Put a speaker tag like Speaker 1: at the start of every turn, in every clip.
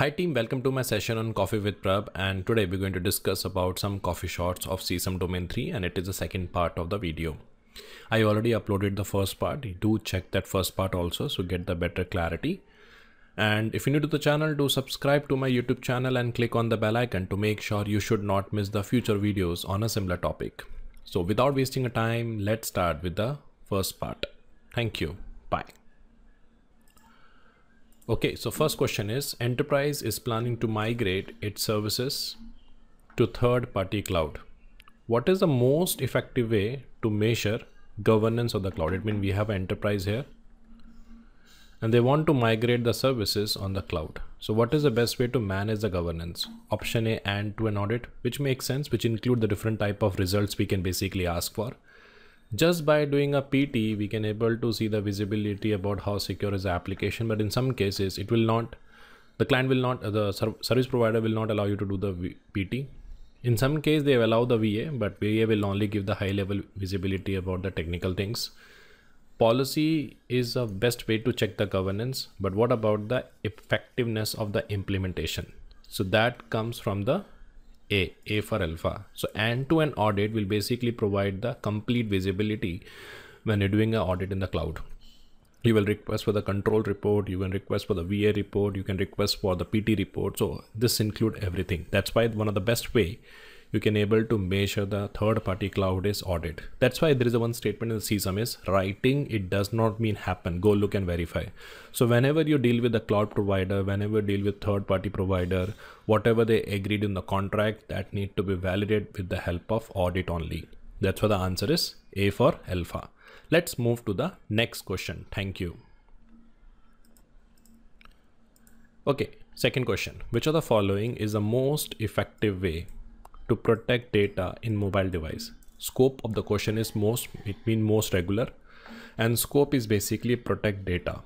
Speaker 1: Hi team, welcome to my session on Coffee with Prabh and today we're going to discuss about some coffee shots of CISM domain 3 and it is the second part of the video. I already uploaded the first part, do check that first part also so get the better clarity. And if you're new to the channel, do subscribe to my YouTube channel and click on the bell icon to make sure you should not miss the future videos on a similar topic. So without wasting a time, let's start with the first part. Thank you. Bye. Okay, so first question is enterprise is planning to migrate its services to third party cloud. What is the most effective way to measure governance of the cloud? It means we have an enterprise here and they want to migrate the services on the cloud. So what is the best way to manage the governance? Option A and to an audit, which makes sense, which include the different type of results we can basically ask for just by doing a pt we can able to see the visibility about how secure is the application but in some cases it will not the client will not the service provider will not allow you to do the pt in some case they allow the va but va will only give the high level visibility about the technical things. Policy is a best way to check the governance but what about the effectiveness of the implementation? So that comes from the a, A for alpha. So end-to-end audit will basically provide the complete visibility when you're doing an audit in the cloud. You will request for the control report, you can request for the VA report, you can request for the PT report. So this include everything. That's why one of the best way you can able to measure the third party cloud is audit. That's why there is a one statement in the CISM is writing. It does not mean happen. Go look and verify. So whenever you deal with the cloud provider, whenever you deal with third party provider, whatever they agreed in the contract that need to be validated with the help of audit only. That's why the answer is A for alpha. Let's move to the next question. Thank you. Okay, second question. Which of the following is the most effective way to protect data in mobile device. Scope of the question is most, it means most regular and scope is basically protect data.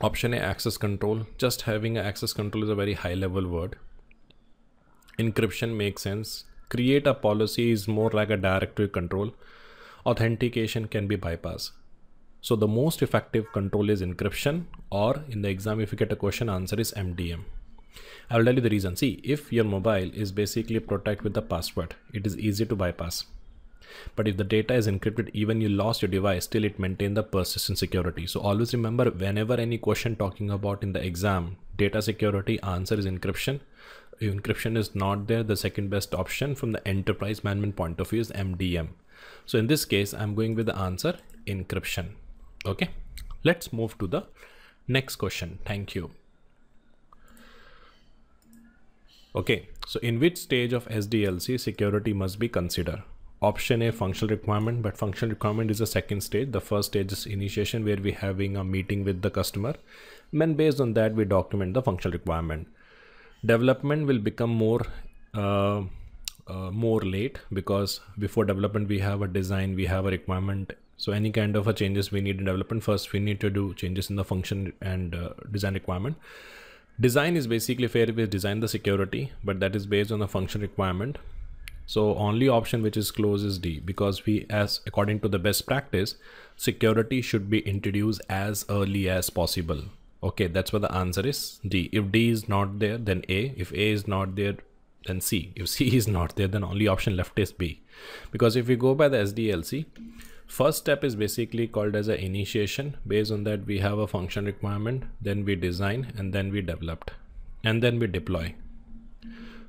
Speaker 1: Option A, access control. Just having access control is a very high level word. Encryption makes sense. Create a policy is more like a directory control. Authentication can be bypassed. So the most effective control is encryption or in the exam if you get a question answer is MDM. I'll tell you the reason. See, if your mobile is basically protected with the password, it is easy to bypass. But if the data is encrypted, even you lost your device, still it maintain the persistent security. So always remember whenever any question talking about in the exam, data security answer is encryption. If encryption is not there, the second best option from the enterprise management point of view is MDM. So in this case, I'm going with the answer encryption. Okay, let's move to the next question. Thank you. Okay, so in which stage of SDLC security must be considered? Option A functional requirement, but functional requirement is the second stage. The first stage is initiation where we having a meeting with the customer. And based on that, we document the functional requirement. Development will become more uh, uh, more late because before development we have a design, we have a requirement. So any kind of a changes we need in development first, we need to do changes in the function and uh, design requirement Design is basically fair we design the security, but that is based on the function requirement. So only option which is close is D because we as according to the best practice, security should be introduced as early as possible. Okay, that's what the answer is D. If D is not there, then A. If A is not there, then C. If C is not there, then only option left is B. Because if we go by the SDLC, First step is basically called as a initiation. Based on that, we have a function requirement, then we design and then we developed and then we deploy.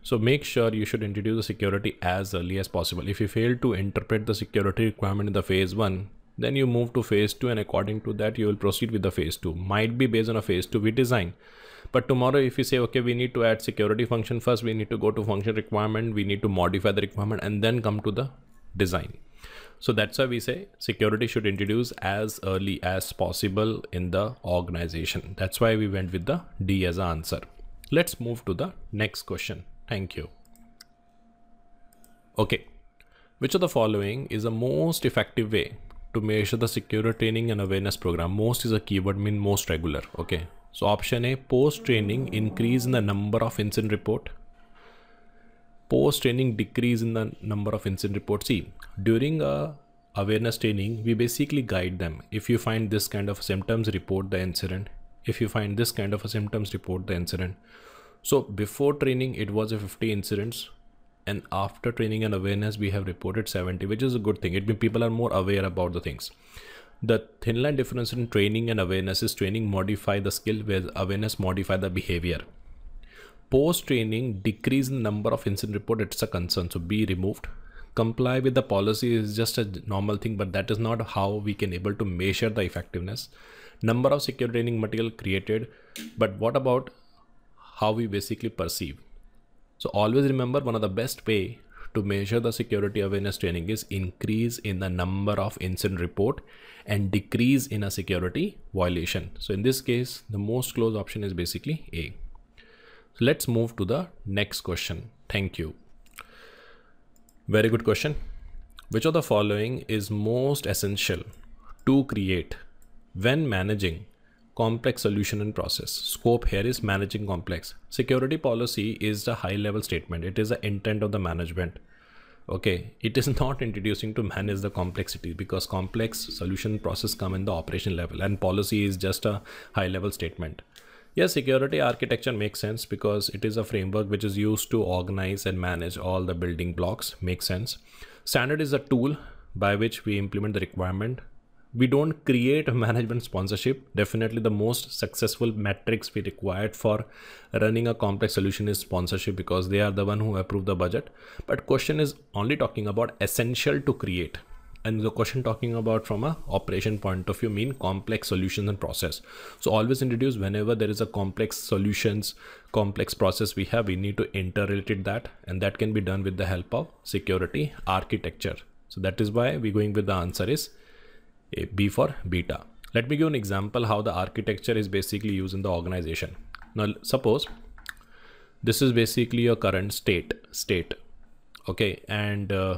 Speaker 1: So make sure you should introduce the security as early as possible. If you fail to interpret the security requirement in the phase one, then you move to phase two and according to that, you will proceed with the phase two. Might be based on a phase two we design. But tomorrow, if you say, okay, we need to add security function first, we need to go to function requirement, we need to modify the requirement and then come to the design. So that's why we say security should introduce as early as possible in the organization. That's why we went with the D as an answer. Let's move to the next question. Thank you. Okay. Which of the following is the most effective way to measure the security training and awareness program? Most is a keyword mean most regular. Okay. So option A, post training increase in the number of incident report post training decrease in the number of incident reports. See during a awareness training we basically guide them. If you find this kind of symptoms report the incident. If you find this kind of a symptoms report the incident. So before training it was a 50 incidents. And after training and awareness we have reported 70 which is a good thing. It means people are more aware about the things. The thin line difference in training and awareness is training modify the skill where awareness modify the behavior post training decrease in number of incident report it's a concern so be removed comply with the policy is just a normal thing but that is not how we can able to measure the effectiveness number of secure training material created but what about how we basically perceive so always remember one of the best way to measure the security awareness training is increase in the number of incident report and decrease in a security violation. So in this case, the most close option is basically A. So let's move to the next question. Thank you. Very good question. Which of the following is most essential to create when managing complex solution and process scope here is managing complex security policy is the high level statement it is the intent of the management okay it is not introducing to manage the complexity because complex solution process come in the operation level and policy is just a high level statement yes security architecture makes sense because it is a framework which is used to organize and manage all the building blocks. Makes sense. Standard is a tool by which we implement the requirement. We don't create a management sponsorship. Definitely the most successful metrics we required for running a complex solution is sponsorship because they are the one who approve the budget. But question is only talking about essential to create and the question talking about from a operation point of view mean complex solutions and process so always introduce whenever there is a complex solutions complex process we have we need to interrelate that and that can be done with the help of security architecture so that is why we're going with the answer is B for beta. Let me give an example how the architecture is basically used in the organization. Now suppose this is basically your current state state okay and uh,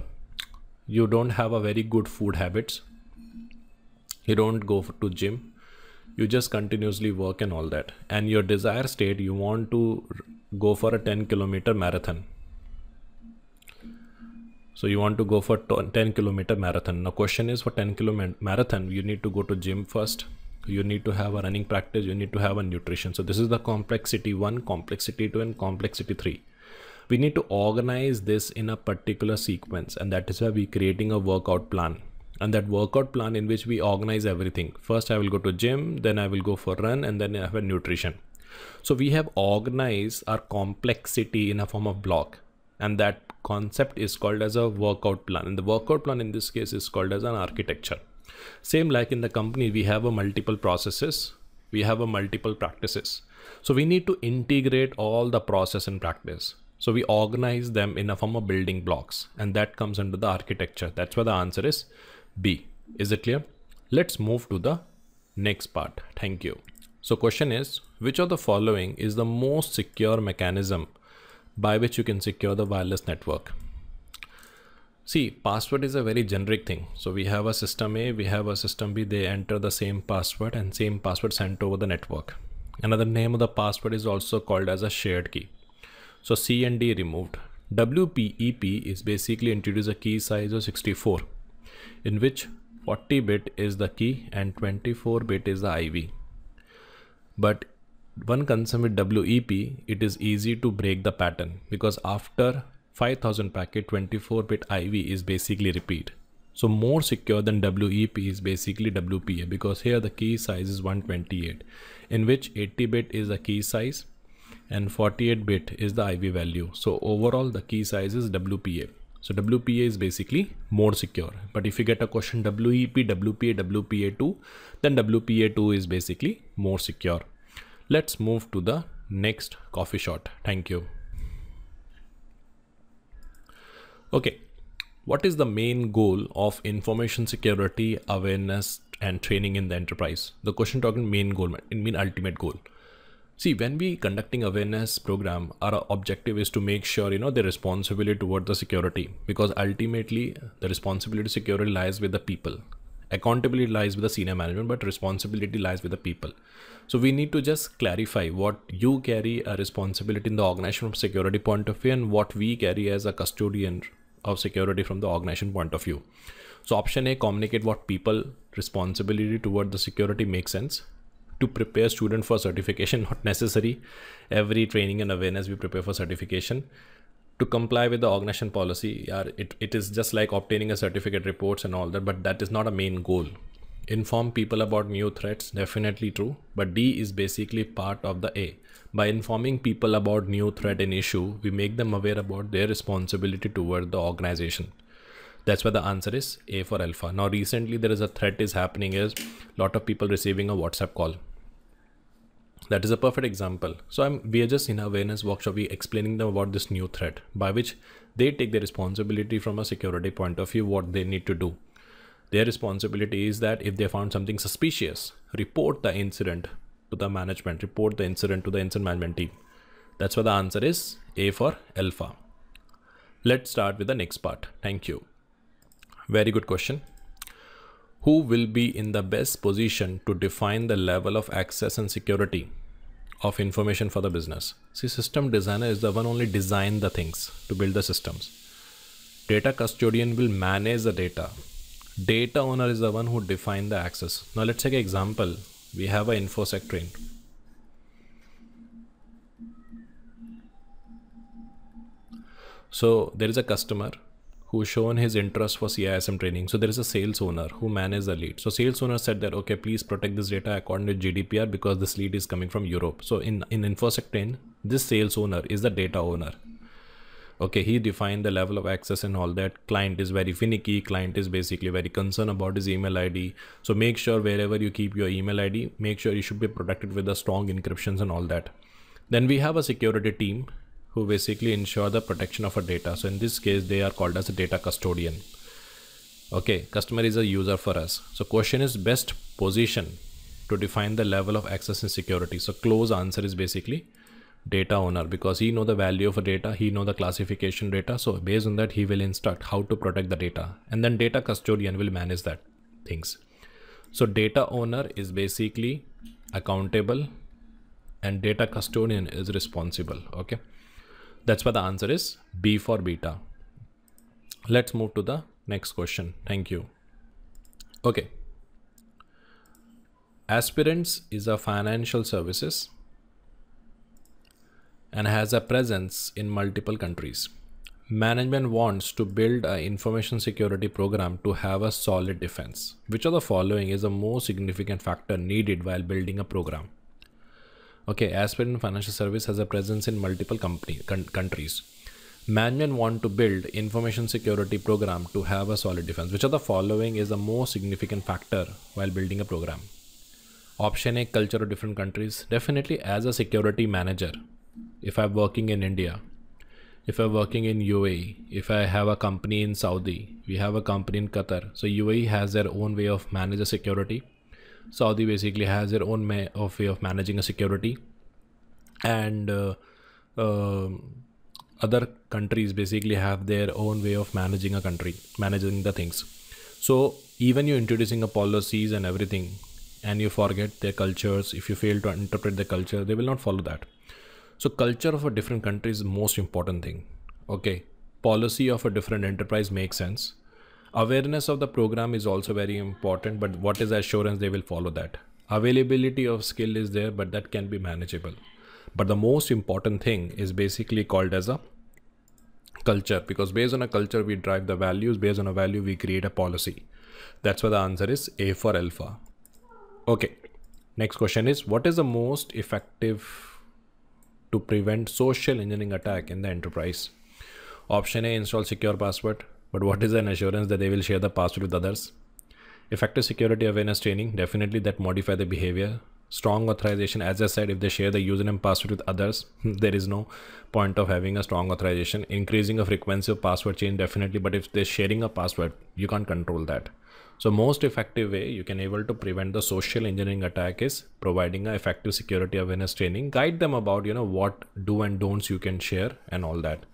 Speaker 1: you don't have a very good food habits. You don't go to gym. You just continuously work and all that. And your desire state you want to go for a 10 kilometer marathon. So you want to go for 10 kilometer marathon. Now question is for 10 kilometer marathon you need to go to gym first. You need to have a running practice. You need to have a nutrition. So this is the complexity 1 complexity 2 and complexity 3 we need to organize this in a particular sequence and that is why we're creating a workout plan. And that workout plan in which we organize everything. First i will go to gym then i will go for run and then i have a nutrition. So we have organized our complexity in a form of block. And that concept is called as a workout plan. And the workout plan in this case is called as an architecture. Same like in the company we have a multiple processes. We have a multiple practices. So we need to integrate all the process and practice so we organize them in a form of building blocks and that comes under the architecture that's why the answer is b is it clear let's move to the next part thank you so question is which of the following is the most secure mechanism by which you can secure the wireless network. See, password is a very generic thing. So we have a system A, we have a system B, they enter the same password and same password sent over the network. Another name of the password is also called as a shared key. So C and D removed. WEP is basically introduce a key size of 64 in which 40 bit is the key and 24 bit is the IV. But one concern with WEP, it is easy to break the pattern because after 5000 packet 24-bit IV is basically repeat. So more secure than WEP is basically WPA because here the key size is 128 in which 80 bit is the key size and 48 bit is the IV value. So overall the key size is WPA. So WPA is basically more secure. But if you get a question WEP, WPA, WPA2, then WPA2 is basically more secure. Let's move to the next coffee shot. Thank you. Okay, what is the main goal of information security awareness and training in the enterprise? The question talking main goal, it mean ultimate goal. See, when we conducting awareness program, our objective is to make sure, you know, the responsibility toward the security because ultimately the responsibility security lies with the people. Accountability lies with the senior management but responsibility lies with the people. So we need to just clarify what you carry a responsibility in the organization from security point of view and what we carry as a custodian of security from the organization point of view. So option a communicate what people responsibility toward the security makes sense to prepare student for certification not necessary. Every training and awareness we prepare for certification. To comply with the organization policy yeah, it, it is just like obtaining a certificate reports and all that but that is not a main goal. Inform people about new threats definitely true but d is basically part of the a. By informing people about new threat and issue we make them aware about their responsibility toward the organization that's why the answer is a for alpha. Now recently there is a threat is happening is lot of people receiving a whatsapp call. That is a perfect example. So i'm we are just in awareness workshop we explaining them about this new threat by which they take the responsibility from a security point of view what they need to do. Their responsibility is that if they found something suspicious report the incident to the management report the incident to the incident management team. That's why the answer is a for alpha. Let's start with the next part. Thank you very good question who will be in the best position to define the level of access and security of information for the business. See, system designer is the one only design the things to build the systems. Data custodian will manage the data. Data owner is the one who define the access. Now let's take an example. We have a infosec train. So there is a customer who shown his interest for CISM training. So there is a sales owner who manages the lead. So sales owner said that, okay, please protect this data according to GDPR because this lead is coming from Europe. So in, in InfoSec Train, this sales owner is the data owner. Okay, he defined the level of access and all that. Client is very finicky. Client is basically very concerned about his email ID. So make sure wherever you keep your email ID, make sure you should be protected with the strong encryptions and all that. Then we have a security team who basically ensure the protection of a data. So in this case, they are called as a data custodian. Okay, customer is a user for us. So question is best position to define the level of access and security. So close answer is basically data owner because he know the value of a data, he know the classification data. So based on that, he will instruct how to protect the data and then data custodian will manage that things. So data owner is basically accountable and data custodian is responsible. Okay. That's why the answer is B for beta. Let's move to the next question. Thank you. Okay. Aspirants is a financial services and has a presence in multiple countries. Management wants to build an information security program to have a solid defense. Which of the following is the most significant factor needed while building a program? Okay, Aspirant Financial Service has a presence in multiple company, countries. Management want to build information security program to have a solid defense. Which of the following is the most significant factor while building a program? Option A, culture of different countries. Definitely as a security manager, if I'm working in India, if I'm working in UAE, if I have a company in Saudi, we have a company in Qatar. So UAE has their own way of manage security Saudi basically has their own way of way of managing a security, and uh, uh, other countries basically have their own way of managing a country, managing the things. So even you introducing a policies and everything, and you forget their cultures, if you fail to interpret the culture, they will not follow that. So culture of a different country is the most important thing. Okay, policy of a different enterprise makes sense awareness of the program is also very important but what is assurance they will follow that? Availability of skill is there but that can be manageable. But the most important thing is basically called as a culture because based on a culture we drive the values. Based on a value we create a policy. That's why the answer is a for alpha. Okay next question is what is the most effective to prevent social engineering attack in the enterprise? Option a install secure password but what is an assurance that they will share the password with others? Effective security awareness training, definitely that modify the behavior. Strong authorization, as I said, if they share the username password with others, there is no point of having a strong authorization. Increasing a frequency of password change, definitely, but if they're sharing a password, you can't control that. So most effective way you can able to prevent the social engineering attack is providing a effective security awareness training. Guide them about you know what do and don'ts you can share and all that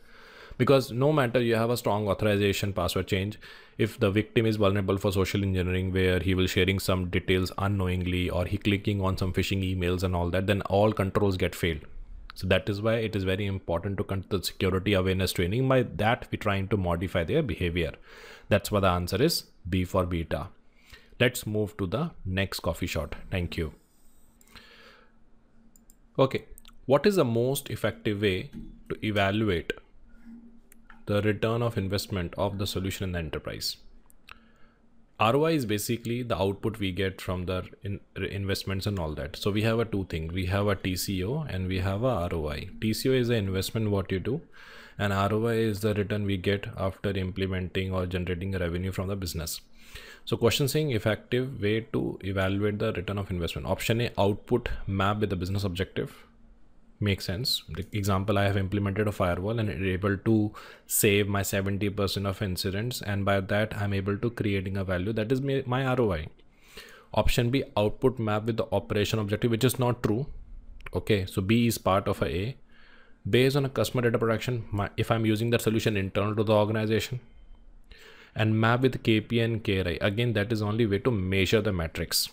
Speaker 1: because no matter you have a strong authorization password change. If the victim is vulnerable for social engineering where he will sharing some details unknowingly or he clicking on some phishing emails and all that then all controls get failed. So that is why it is very important to conduct the security awareness training. By that we're trying to modify their behavior. That's why the answer is b for beta. Let's move to the next coffee shot. Thank you. Okay, what is the most effective way to evaluate the return of investment of the solution in the enterprise? ROI is basically the output we get from the in investments and all that. So we have a two thing. We have a TCO and we have a ROI. TCO is the investment what you do, and ROI is the return we get after implementing or generating revenue from the business. So question saying effective way to evaluate the return of investment. Option A output map with the business objective makes sense. The example I have implemented a firewall and able to save my 70% of incidents and by that I'm able to creating a value that is my ROI. Option B output map with the operation objective which is not true. Okay, so B is part of a A. Based on a customer data production, my, if I'm using that solution internal to the organization and map with KPI and KRI, again that is only way to measure the metrics.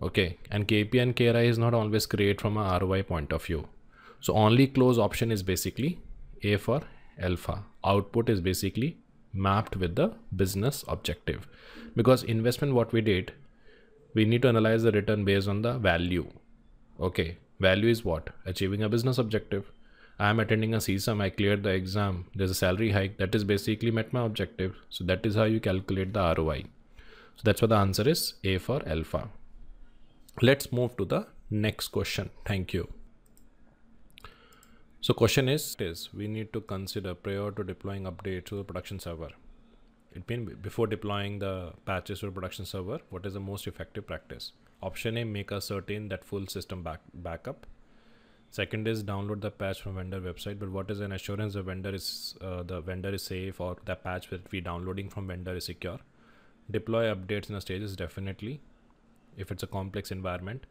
Speaker 1: Okay, and KPI and KRI is not always create from a ROI point of view so only close option is basically A for alpha. Output is basically mapped with the business objective. Because investment what we did we need to analyze the return based on the value. Okay value is what? Achieving a business objective. I am attending a CISM i cleared the exam there's a salary hike that is basically met my objective. So that is how you calculate the roi so that's what the answer is a for alpha. Let's move to the next question. Thank you so question is, is we need to consider prior to deploying update to the production server. It means before deploying the patches to the production server, what is the most effective practice? Option A, make a certain that full system back backup. Second is download the patch from vendor website. But what is an assurance the vendor is uh, the vendor is safe or the patch that we downloading from vendor is secure? Deploy updates in a stages definitely. If it's a complex environment,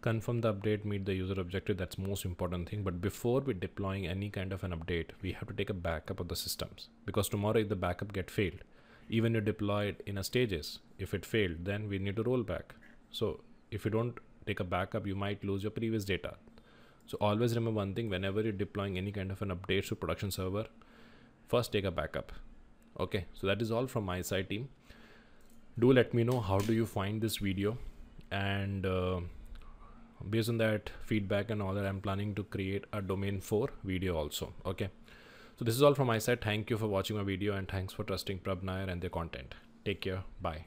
Speaker 1: confirm the update meet the user objective that's most important thing. But before we deploying any kind of an update we have to take a backup of the systems. Because tomorrow if the backup get failed even you deploy it in a stages if it failed then we need to roll back. So if you don't take a backup you might lose your previous data. So always remember one thing whenever you're deploying any kind of an update to production server first take a backup. Okay? So that is all from my side team. Do let me know how do you find this video. And uh, based on that feedback and all that i'm planning to create a domain 4 video also okay? So this is all from my side. Thank you for watching my video and thanks for trusting Prabh Nair and their content. Take care. Bye